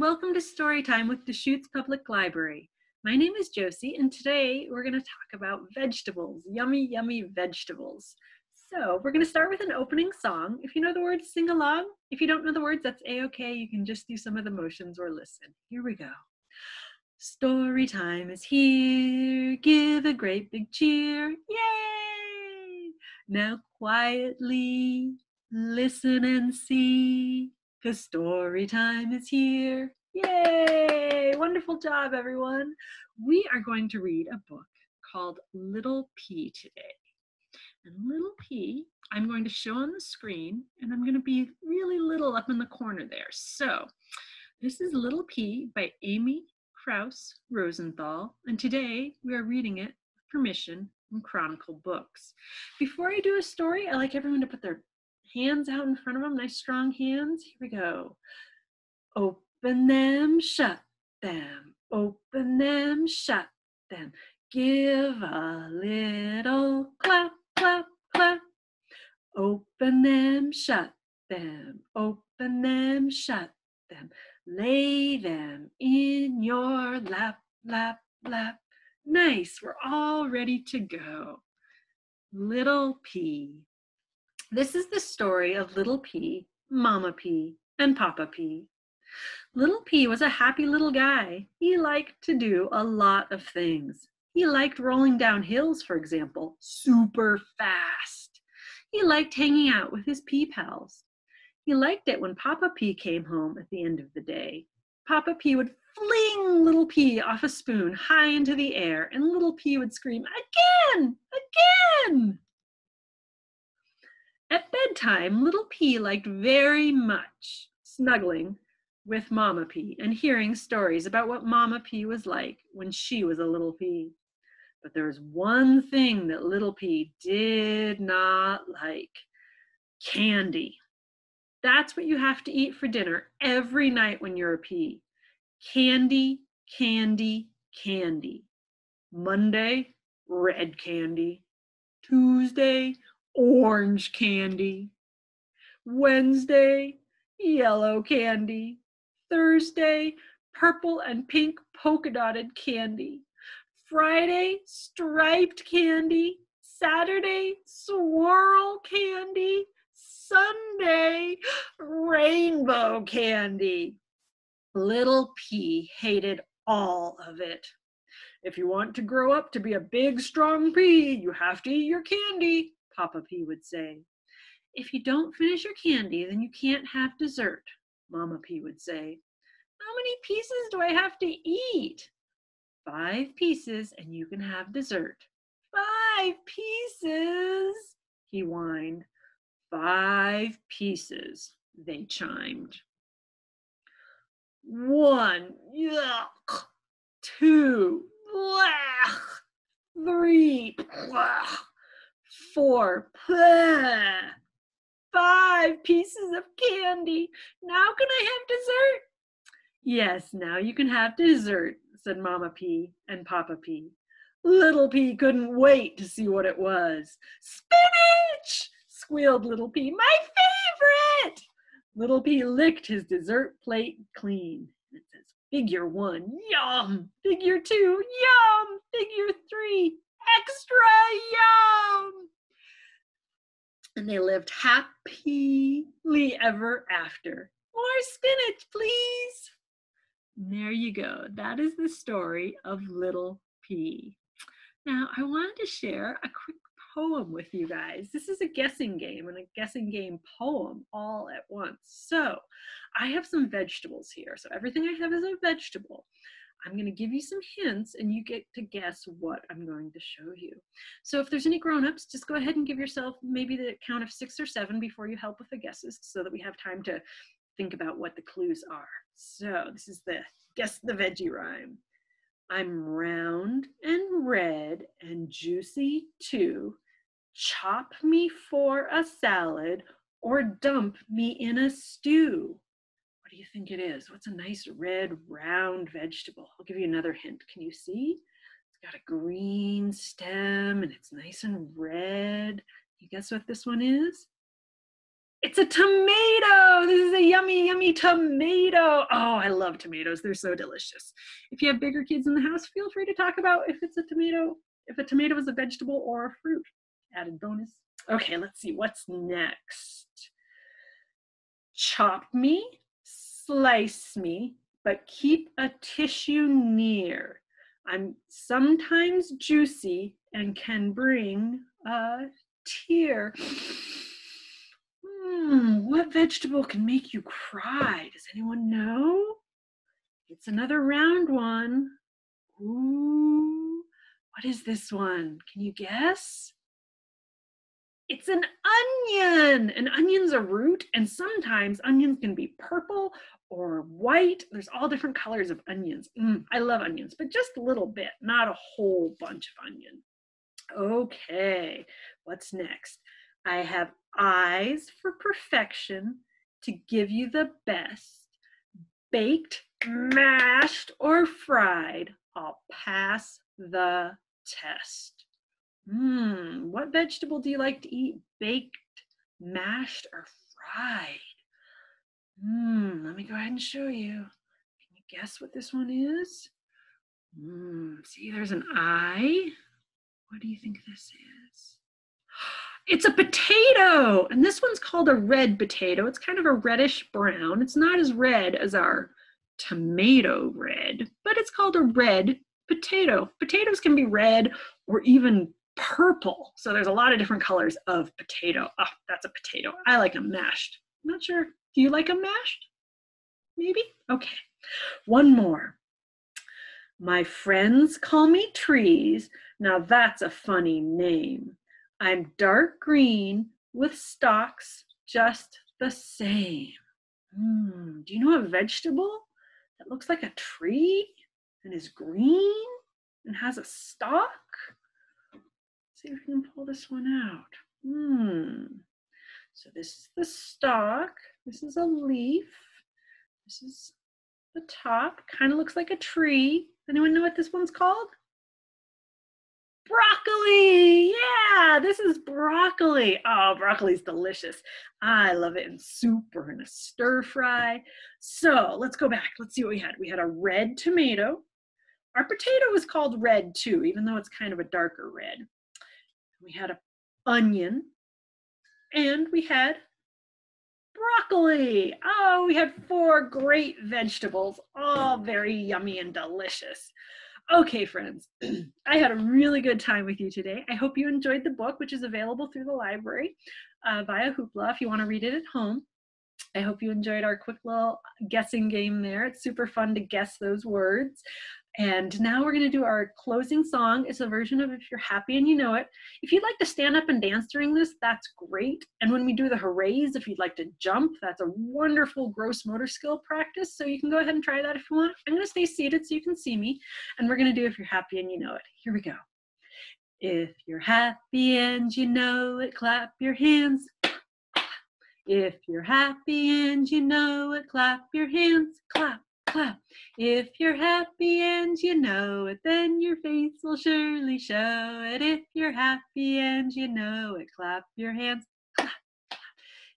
welcome to Storytime with Deschutes Public Library. My name is Josie, and today we're going to talk about vegetables, yummy, yummy vegetables. So, we're going to start with an opening song. If you know the words, sing along. If you don't know the words, that's a okay. You can just do some of the motions or listen. Here we go. Story time is here. Give a great big cheer. Yay! Now, quietly listen and see because story time is here. Yay! Wonderful job, everyone. We are going to read a book called Little Pea today. And Little Pea, I'm going to show on the screen, and I'm going to be really little up in the corner there. So, this is Little Pea by Amy Krouse Rosenthal, and today we are reading it with permission from Chronicle Books. Before I do a story, I like everyone to put their hands out in front of them, nice strong hands. Here we go. Open them, shut them, open them, shut them. Give a little clap, clap, clap. Open them, shut them, open them, shut them. Lay them in your lap, lap, lap. Nice, we're all ready to go. Little pea. This is the story of Little Pea, Mama Pea, and Papa Pea. Little Pea was a happy little guy. He liked to do a lot of things. He liked rolling down hills, for example, super fast. He liked hanging out with his pea pals. He liked it when Papa Pea came home at the end of the day. Papa Pea would fling Little Pea off a spoon high into the air, and Little Pea would scream, Again! Again! At bedtime, Little Pea liked very much snuggling with Mama Pea and hearing stories about what Mama Pea was like when she was a little pea. But there was one thing that Little Pea did not like candy. That's what you have to eat for dinner every night when you're a pea. Candy, candy, candy. Monday, red candy. Tuesday, orange candy. Wednesday, yellow candy. Thursday, purple and pink polka dotted candy. Friday, striped candy. Saturday, swirl candy. Sunday, rainbow candy. Little Pea hated all of it. If you want to grow up to be a big, strong pea, you have to eat your candy. Papa Pea would say. If you don't finish your candy, then you can't have dessert, Mama Pea would say. How many pieces do I have to eat? Five pieces and you can have dessert. Five pieces, he whined. Five pieces, they chimed. One, yuck. Two, blech. Three, blech four, five pieces of candy. Now can I have dessert? Yes, now you can have dessert, said Mama Pea and Papa Pea. Little Pea couldn't wait to see what it was. Spinach! squealed Little Pea. My favorite! Little Pea licked his dessert plate clean. It says, figure one, yum. Figure two, yum. Figure three, extra yum and they lived happily ever after. More spinach, please. There you go. That is the story of Little Pea. Now, I wanted to share a quick poem with you guys. This is a guessing game and a guessing game poem all at once. So, I have some vegetables here. So, everything I have is a vegetable. I'm going to give you some hints and you get to guess what I'm going to show you. So if there's any grown-ups, just go ahead and give yourself maybe the count of six or seven before you help with the guesses so that we have time to think about what the clues are. So this is the guess the veggie rhyme. I'm round and red and juicy too. Chop me for a salad or dump me in a stew. What do you think it is? What's a nice red round vegetable? I'll give you another hint. Can you see? It's got a green stem and it's nice and red. You guess what this one is? It's a tomato. This is a yummy, yummy tomato. Oh, I love tomatoes. They're so delicious. If you have bigger kids in the house, feel free to talk about if it's a tomato, if a tomato is a vegetable or a fruit. Added bonus. Okay, let's see what's next. Chop me, slice me, but keep a tissue near. I'm sometimes juicy and can bring a tear. Hmm, what vegetable can make you cry? Does anyone know? It's another round one. Ooh, what is this one? Can you guess? It's an onion. An onion's a root, and sometimes onions can be purple or white. There's all different colors of onions. Mm, I love onions, but just a little bit, not a whole bunch of onion. Okay, what's next? I have eyes for perfection to give you the best. Baked, mashed, or fried, I'll pass the test. Hmm, what vegetable do you like to eat? Baked, mashed, or fried? Hmm, let me go ahead and show you. Can you guess what this one is? Hmm, see, there's an eye. What do you think this is? It's a potato, and this one's called a red potato. It's kind of a reddish brown. It's not as red as our tomato red, but it's called a red potato. Potatoes can be red or even purple. So there's a lot of different colors of potato. Oh, that's a potato. I like them mashed. I'm not sure. Do you like them mashed? Maybe? Okay. One more. My friends call me trees. Now that's a funny name. I'm dark green with stalks just the same. Hmm, do you know a vegetable that looks like a tree and is green and has a stalk? See if we can pull this one out. Hmm. So this is the stalk. This is a leaf. This is the top. Kind of looks like a tree. Anyone know what this one's called? broccoli. Yeah, this is broccoli. Oh, broccoli's delicious. I love it in soup or in a stir fry. So let's go back. Let's see what we had. We had a red tomato. Our potato was called red too, even though it's kind of a darker red. We had an onion and we had broccoli. Oh, we had four great vegetables, all very yummy and delicious. Okay, friends, I had a really good time with you today. I hope you enjoyed the book, which is available through the library uh, via Hoopla if you want to read it at home. I hope you enjoyed our quick little guessing game there. It's super fun to guess those words. And now we're going to do our closing song. It's a version of If You're Happy and You Know It. If you'd like to stand up and dance during this, that's great. And when we do the hoorays, if you'd like to jump, that's a wonderful gross motor skill practice. So you can go ahead and try that if you want. I'm going to stay seated so you can see me. And we're going to do If You're Happy and You Know It. Here we go. If you're happy and you know it, clap your hands. If you're happy and you know it, clap your hands. Clap clap. If you're happy and you know it, then your face will surely show it. If you're happy and you know it, clap your hands. Clap, clap.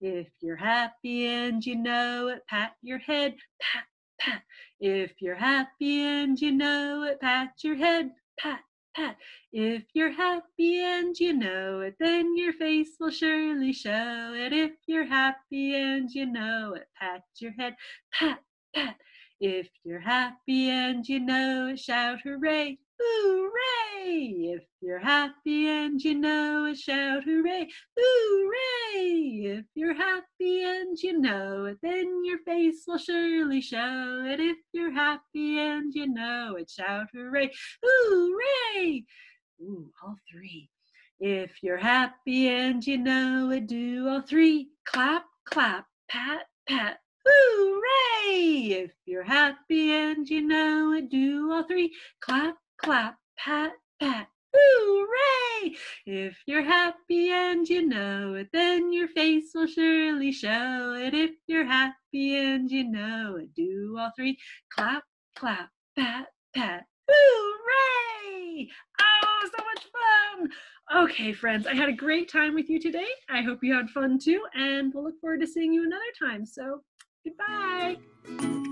If you're happy and you know it, pat your head. Pat, pat. If you're happy and you know it, pat your head. Pat, pat. If you're happy and you know it, then your face will surely show it. If you're happy and you know it, pat your head. Pat, pat. If you're happy and you know it, shout hooray, hooray! If you're happy and you know it, shout hooray, hooray! If you're happy and you know it, then your face will surely show it. If you're happy and you know it, shout hooray, hooray! Ooh, all three. If you're happy and you know it, do all three. Clap, clap, pat, pat, Hooray! If you're happy and you know it, do all three. Clap, clap, pat, pat. Hooray! If you're happy and you know it, then your face will surely show it. If you're happy and you know it, do all three. Clap, clap, pat, pat. Hooray! Oh, so much fun! Okay, friends, I had a great time with you today. I hope you had fun too, and we'll look forward to seeing you another time. So, goodbye.